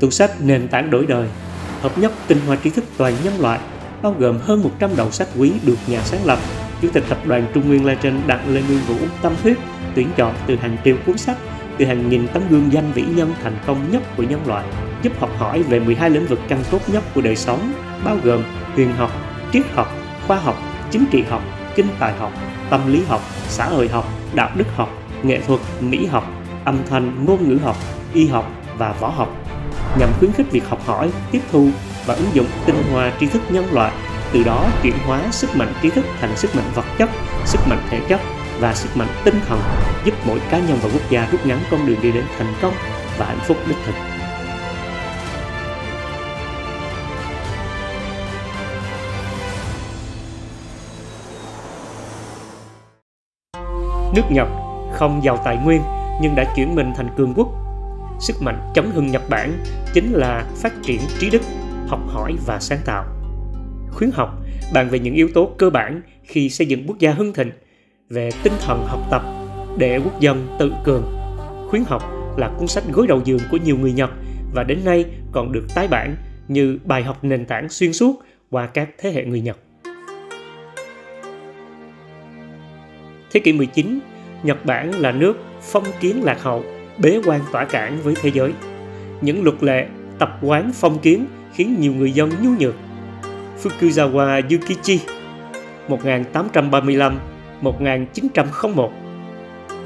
Tủ sách nền tảng đổi đời, hợp nhất tinh hoa trí thức toàn nhân loại, bao gồm hơn 100 đầu sách quý được nhà sáng lập, Chủ tịch Tập đoàn Trung Nguyên Legend Đặng Lê Nguyên Vũ tâm huyết tuyển chọn từ hàng triệu cuốn sách, từ hàng nghìn tấm gương danh vĩ nhân thành công nhất của nhân loại, giúp học hỏi về 12 lĩnh vực căn cốt nhất của đời sống, bao gồm huyền học, triết học, khoa học, chính trị học, kinh tài học, tâm lý học, xã hội học, đạo đức học, nghệ thuật, mỹ học, âm thanh, ngôn ngữ học, y học và võ học nhằm khuyến khích việc học hỏi, tiếp thu và ứng dụng tinh hoa tri thức nhân loại, từ đó chuyển hóa sức mạnh trí thức thành sức mạnh vật chất, sức mạnh thể chất và sức mạnh tinh thần, giúp mỗi cá nhân và quốc gia rút ngắn con đường đi đến thành công và hạnh phúc đích thực. Nước Nhật không giàu tài nguyên nhưng đã chuyển mình thành cường quốc. Sức mạnh chấm hưng Nhật Bản chính là phát triển trí đức, học hỏi và sáng tạo. Khuyến học bàn về những yếu tố cơ bản khi xây dựng quốc gia hưng thịnh, về tinh thần học tập để quốc dân tự cường. Khuyến học là cuốn sách gối đầu giường của nhiều người Nhật và đến nay còn được tái bản như bài học nền tảng xuyên suốt qua các thế hệ người Nhật. Thế kỷ 19, Nhật Bản là nước phong kiến lạc hậu, bế quan tỏa cản với thế giới. Những luật lệ, tập quán phong kiến khiến nhiều người dân nhu nhược. Fukuzawa Yukichi 1835-1901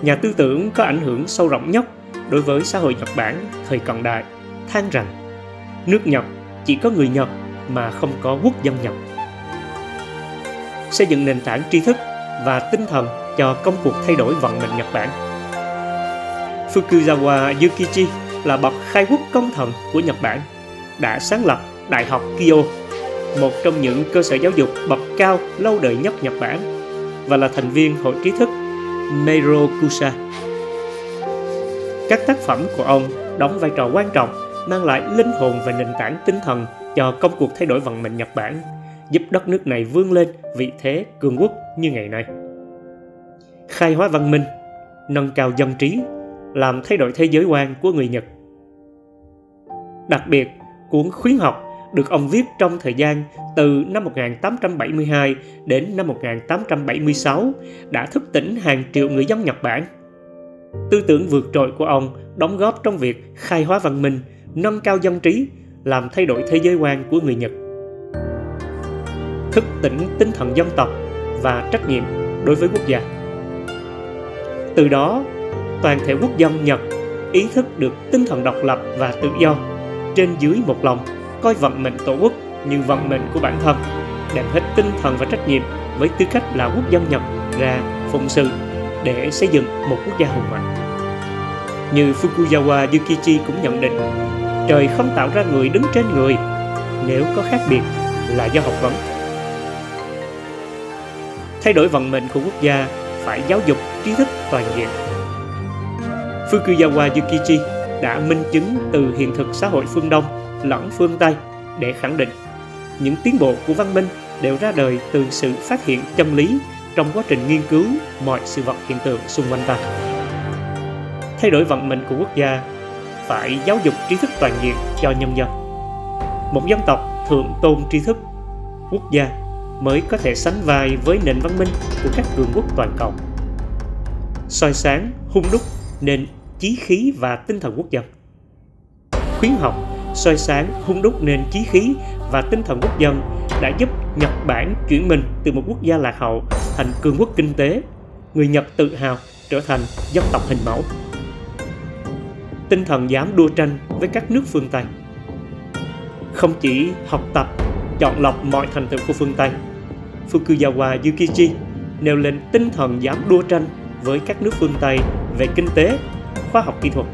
Nhà tư tưởng có ảnh hưởng sâu rộng nhất đối với xã hội Nhật Bản thời cận đại than rằng nước Nhật chỉ có người Nhật mà không có quốc dân Nhật. Xây dựng nền tảng tri thức và tinh thần cho công cuộc thay đổi vận mệnh Nhật Bản. Fukuzawa Yukichi là bậc khai quốc công thần của Nhật Bản, đã sáng lập Đại học Kyo, một trong những cơ sở giáo dục bậc cao lâu đời nhất Nhật Bản, và là thành viên hội trí thức Meirokusa. Các tác phẩm của ông đóng vai trò quan trọng, mang lại linh hồn và nền tảng tinh thần cho công cuộc thay đổi vận mệnh Nhật Bản, giúp đất nước này vươn lên vị thế cường quốc như ngày nay khai hóa văn minh, nâng cao dân trí, làm thay đổi thế giới quan của người Nhật. Đặc biệt, cuốn khuyến học được ông viết trong thời gian từ năm 1872 đến năm 1876 đã thức tỉnh hàng triệu người dân Nhật Bản. Tư tưởng vượt trội của ông đóng góp trong việc khai hóa văn minh, nâng cao dân trí, làm thay đổi thế giới quan của người Nhật. Thức tỉnh tinh thần dân tộc và trách nhiệm đối với quốc gia. Từ đó, toàn thể quốc dân Nhật ý thức được tinh thần độc lập và tự do, trên dưới một lòng, coi vận mệnh tổ quốc như vận mệnh của bản thân, đem hết tinh thần và trách nhiệm với tư cách là quốc dân Nhật ra phụng sự để xây dựng một quốc gia hùng mạnh. Như Fukuyawa Yukichi cũng nhận định, trời không tạo ra người đứng trên người, nếu có khác biệt là do học vấn. Thay đổi vận mệnh của quốc gia phải giáo dục trí thức toàn diện. Fukuyawa Yukichi đã minh chứng từ hiện thực xã hội phương Đông lẫn phương Tây để khẳng định những tiến bộ của văn minh đều ra đời từ sự phát hiện chân lý trong quá trình nghiên cứu mọi sự vật hiện tượng xung quanh ta. Thay đổi vận mệnh của quốc gia phải giáo dục trí thức toàn diện cho nhân dân. Một dân tộc thượng tôn trí thức, quốc gia mới có thể sánh vai với nền văn minh của các cường quốc toàn cầu. soi sáng, hung đúc nên chí khí và tinh thần quốc dân. Khuyến học, soi sáng, hung đúc nên chí khí và tinh thần quốc dân đã giúp Nhật Bản chuyển mình từ một quốc gia lạc hậu thành cường quốc kinh tế. Người Nhật tự hào trở thành dân tộc hình mẫu. Tinh thần dám đua tranh với các nước phương Tây. Không chỉ học tập chọn lọc mọi thành tựu của phương Tây. Fukuyawa Yukichi nêu lên tinh thần dám đua tranh với các nước phương Tây về kinh tế, khoa học kỹ thuật.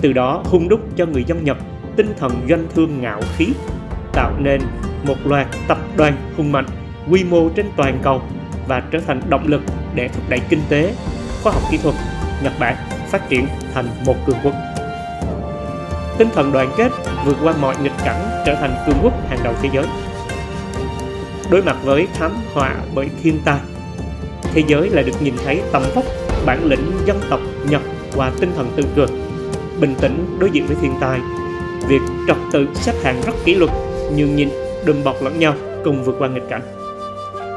Từ đó hung đúc cho người dân Nhật tinh thần doanh thương ngạo khí, tạo nên một loạt tập đoàn hùng mạnh, quy mô trên toàn cầu và trở thành động lực để thúc đẩy kinh tế, khoa học kỹ thuật Nhật Bản phát triển thành một cường quốc tinh thần đoàn kết vượt qua mọi nghịch cảnh trở thành cường quốc hàng đầu thế giới. Đối mặt với thảm họa bởi thiên tai, thế giới lại được nhìn thấy tầm vóc bản lĩnh dân tộc Nhật qua tinh thần tự cường, bình tĩnh đối diện với thiên tai, việc trật tự xếp hạng rất kỷ luật, nhường nhịn, đùm bọc lẫn nhau cùng vượt qua nghịch cảnh.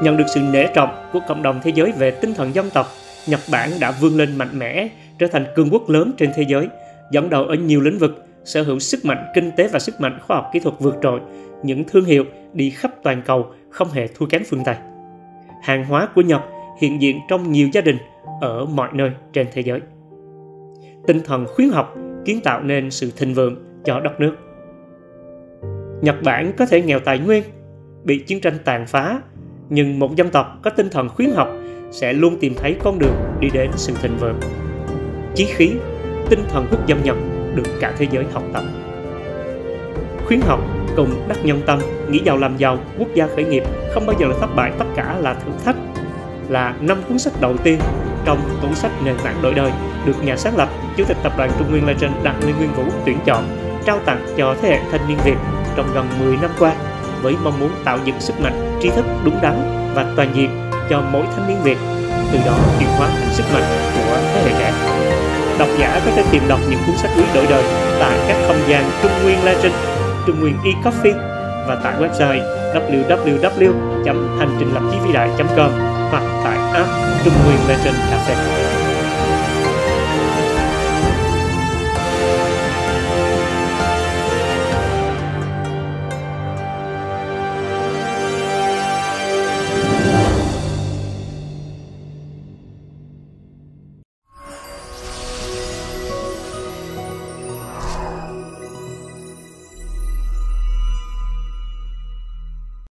Nhận được sự nể trọng của cộng đồng thế giới về tinh thần dân tộc, Nhật Bản đã vươn lên mạnh mẽ, trở thành cường quốc lớn trên thế giới, dẫn đầu ở nhiều lĩnh vực, sở hữu sức mạnh kinh tế và sức mạnh khoa học kỹ thuật vượt trội, những thương hiệu đi khắp toàn cầu không hề thua kém phương Tây. Hàng hóa của Nhật hiện diện trong nhiều gia đình ở mọi nơi trên thế giới. Tinh thần khuyến học kiến tạo nên sự thịnh vượng cho đất nước. Nhật Bản có thể nghèo tài nguyên, bị chiến tranh tàn phá, nhưng một dân tộc có tinh thần khuyến học sẽ luôn tìm thấy con đường đi đến sự thịnh vượng. Chí khí, tinh thần quốc dân Nhật được cả thế giới học tập. Khuyến học cùng đắc nhân tâm, nghĩ giàu làm giàu, quốc gia khởi nghiệp không bao giờ là thất bại, tất cả là thử thách. Là năm cuốn sách đầu tiên trong tủ sách nền tảng đổi đời được nhà sáng lập chủ tịch tập đoàn Trung Nguyên Legend Đặng Lê Nguyên Vũ tuyển chọn trao tặng cho thế hệ thanh niên Việt trong gần 10 năm qua với mong muốn tạo dựng sức mạnh tri thức đúng đắn và toàn diện cho mỗi thanh niên Việt từ đó chuyển hóa thành sức mạnh của thế hệ trẻ. Độc giả có thể tìm đọc những cuốn sách quý đổi đời tại các không gian Trung Nguyên Legend, Trung Nguyên e-coffee và tại website www.hành trình lập chí vĩ đại.com hoặc tại app Trung Nguyên Legend Cafe.